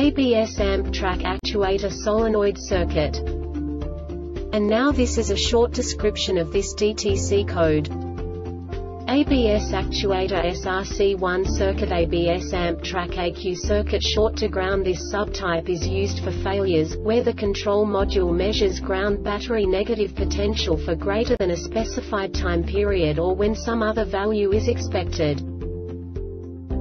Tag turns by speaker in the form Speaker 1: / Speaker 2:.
Speaker 1: ABS amp TRAC actuator solenoid circuit. And now this is a short description of this DTC code. ABS actuator SRC1 circuit ABS amp TRAC AQ circuit short to ground This subtype is used for failures, where the control module measures ground battery negative potential for greater than a specified time period or when some other value is expected.